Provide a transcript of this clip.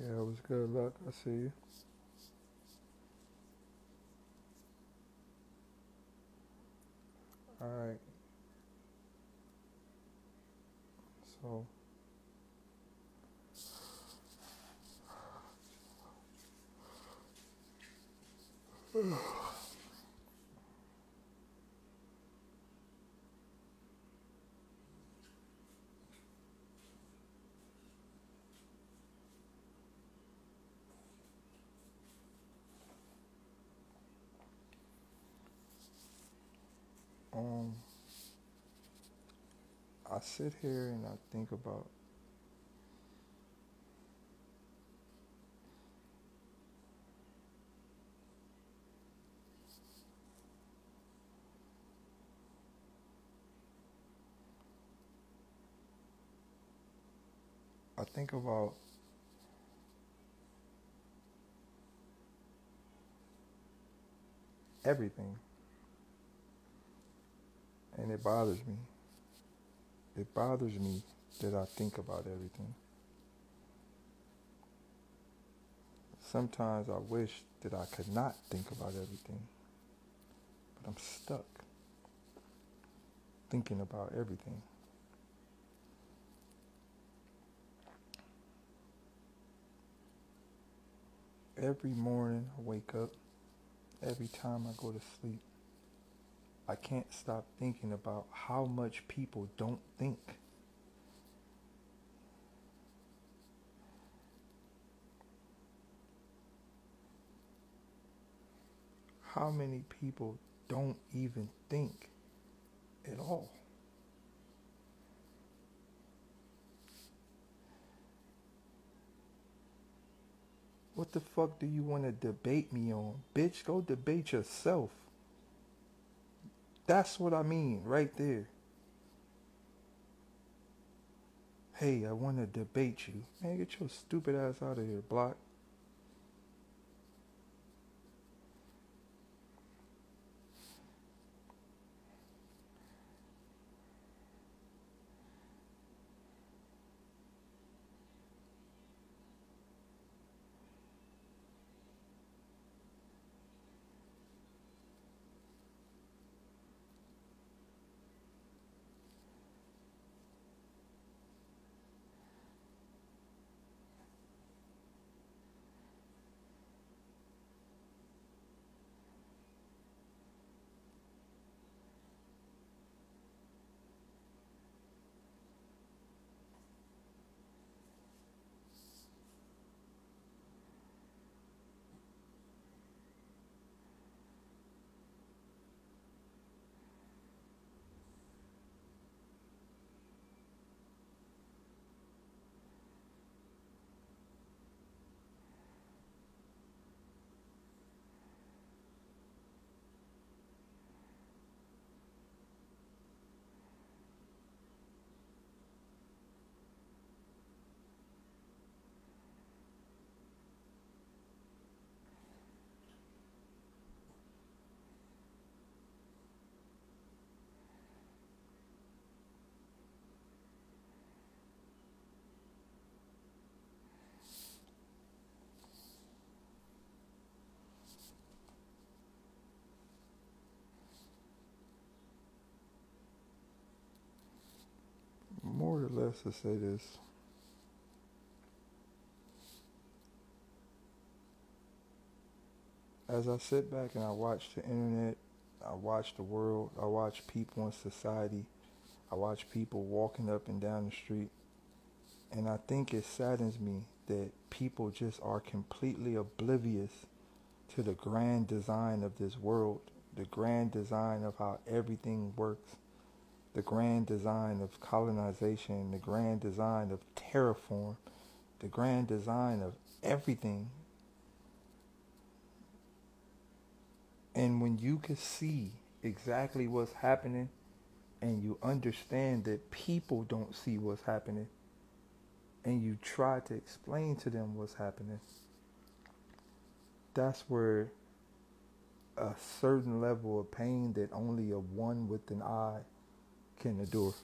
Yeah, it was good luck. I see you. All right. So. I sit here and I think about I think about everything and it bothers me. It bothers me that I think about everything. Sometimes I wish that I could not think about everything, but I'm stuck thinking about everything. Every morning I wake up, every time I go to sleep, I can't stop thinking about how much people don't think. How many people don't even think at all? What the fuck do you want to debate me on? Bitch, go debate yourself. That's what I mean right there. Hey, I want to debate you. Man, get your stupid ass out of here, block. Or less to say this. As I sit back and I watch the internet, I watch the world, I watch people in society, I watch people walking up and down the street, and I think it saddens me that people just are completely oblivious to the grand design of this world, the grand design of how everything works, the grand design of colonization, the grand design of terraform, the grand design of everything. And when you can see exactly what's happening and you understand that people don't see what's happening and you try to explain to them what's happening, that's where a certain level of pain that only a one with an eye can adore.